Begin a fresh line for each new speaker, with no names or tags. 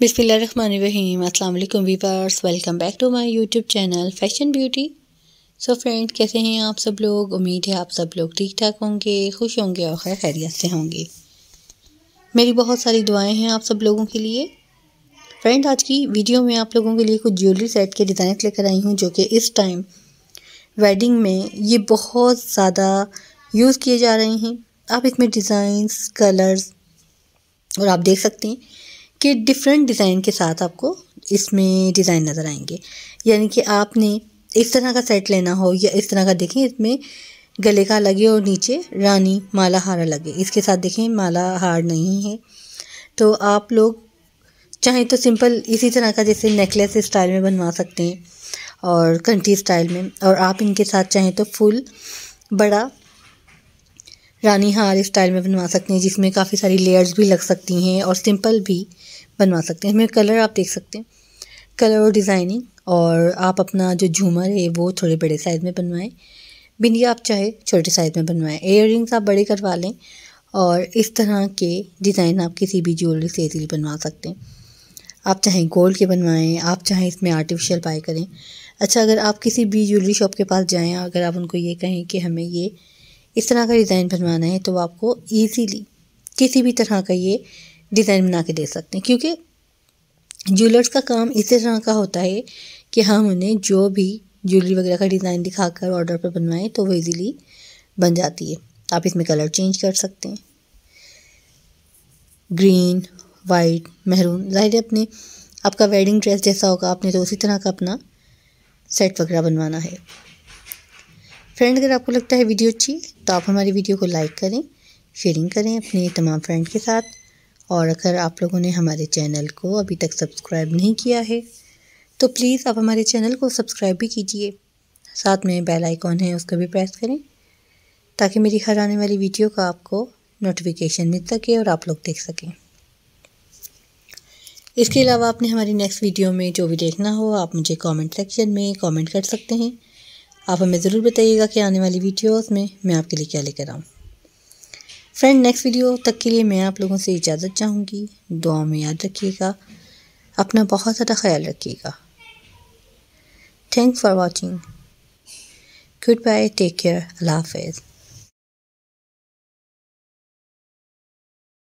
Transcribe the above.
अस्सलाम वालेकुम viewers welcome back to my YouTube channel fashion beauty. So friend कैसे हैं आप सब लोग? उम्मीद है आप सब लोग ठीक ठाक होंगे, खुश होंगे और खैर खैरियत से होंगे। मेरी बहुत सारी दुआएँ हैं आप सब लोगों के लिए। फ्रेंड आज की वीडियो में आप लोगों के लिए कुछ ज्वेलरी सेट के डिज़ाइन लेकर आई हूँ, जो कि इस टाइम वेडिंग में ये बहुत ज़्यादा यूज़ किए जा रहे हैं। आप इसमें डिज़ाइंस कलर्स और आप देख सकते हैं। कि डिफरेंट डिज़ाइन के साथ आपको इसमें डिज़ाइन नज़र आएँगे। यानी कि आपने इस तरह का सेट लेना हो या इस तरह का देखें, इसमें गले का लगे और नीचे रानी माला हार लगे इसके साथ देखें माला हार नहीं है। तो आप लोग चाहें तो सिंपल इसी तरह का जैसे नेकलेस स्टाइल में बनवा सकते हैं और कंटी स्टाइल में। और आप इनके साथ चाहें तो फुल बड़ा रानी हार स्टाइल में बनवा सकते हैं, जिसमें काफ़ी सारी लेयर्स भी लग सकती हैं और सिंपल भी बनवा सकते हैं। इसमें कलर आप देख सकते हैं। कलर और डिज़ाइनिंग और आप अपना जो झूमर है, वो थोड़े बड़े साइज़ में बनवाएँ। बिंदिया आप चाहे छोटे साइज़ में बनवाएँ। एयर आप बड़े करवा लें और इस तरह के डिज़ाइन आप किसी भी ज्वेलरी से इजीली बनवा सकते हैं। आप चाहें गोल्ड के बनवाएँ, आप चाहें इसमें आर्टिफिशियल बाय करें। अच्छा अगर आप किसी भी ज्वेलरी शॉप के पास जाएँ, अगर आप उनको ये कहें कि हमें ये, इस तरह का डिज़ाइन बनवाना है तो आपको ईजीली किसी भी तरह का ये डिज़ाइन बना के दे सकते हैं। क्योंकि ज्वेलर्स का काम इसी तरह का होता है कि हम उन्हें जो भी ज्वेलरी वगैरह का डिज़ाइन दिखाकर ऑर्डर पर बनवाएँ तो वो इजीली बन जाती है। आप इसमें कलर चेंज कर सकते हैं। ग्रीन वाइट महरून ज़ाहिर है अपने, आपका वेडिंग ड्रेस जैसा होगा, आपने तो उसी तरह का अपना सेट वगैरह बनवाना है। फ्रेंड अगर आपको लगता है वीडियो अच्छी तो आप हमारी वीडियो को लाइक करें शेयरिंग करें अपने तमाम फ्रेंड के साथ। और अगर आप लोगों ने हमारे चैनल को अभी तक सब्सक्राइब नहीं किया है तो प्लीज़ आप हमारे चैनल को सब्सक्राइब भी कीजिए। साथ में बेल आइकॉन है, उसको भी प्रेस करें, ताकि मेरी हर आने वाली वीडियो का आपको नोटिफिकेशन मिल सके और आप लोग देख सकें। इसके अलावा आपने हमारी नेक्स्ट वीडियो में जो भी देखना हो, आप मुझे कमेंट सेक्शन में कमेंट कर सकते हैं। आप हमें ज़रूर बताइएगा कि आने वाली वीडियोस में मैं आपके लिए क्या लेकर आऊँ। फ्रेंड नेक्स्ट वीडियो तक के लिए मैं आप लोगों से इजाज़त चाहूँगी। दुआ में याद रखिएगा। अपना बहुत ज़्यादा ख्याल रखिएगा। Thanks for watching good bye take care अल्लाह हाफिज़